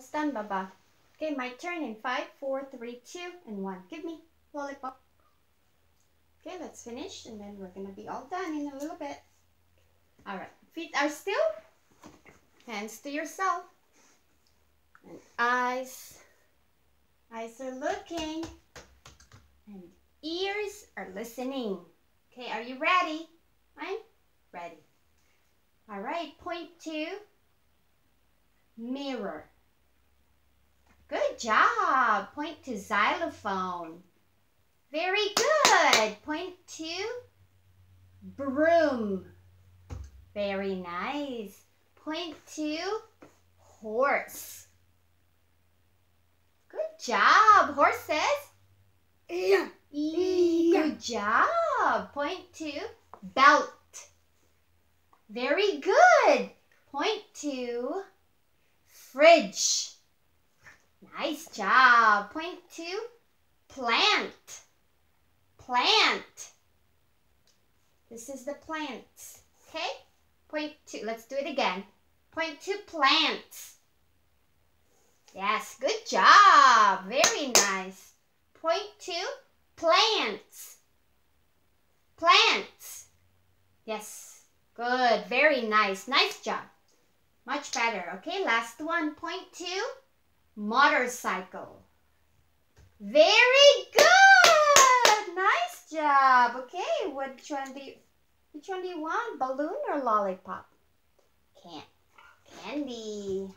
Almost done, Baba. Okay, my turn in five, four, three, two, and one. Give me lollipop. Okay, let's finish, and then we're gonna be all done in a little bit. All right, feet are still. Hands to yourself. And eyes. Eyes are looking. And ears are listening. Okay, are you ready? I'm ready. All right, point to. Mirror. Good job. Point to xylophone. Very good. Point to broom. Very nice. Point to horse. Good job. Horses. Yeah. Good job. Point to belt. Very good. Point to fridge. Nice job. two, plant. Plant. This is the plants. Okay? two. let's do it again. two, plants. Yes, good job. Very nice. two, plants. Plants. Yes, good. Very nice. Nice job. Much better. Okay, last one. Point to motorcycle. Very good. Nice job. Okay, which one do you, which one do you want? Balloon or lollipop? Can't. Candy.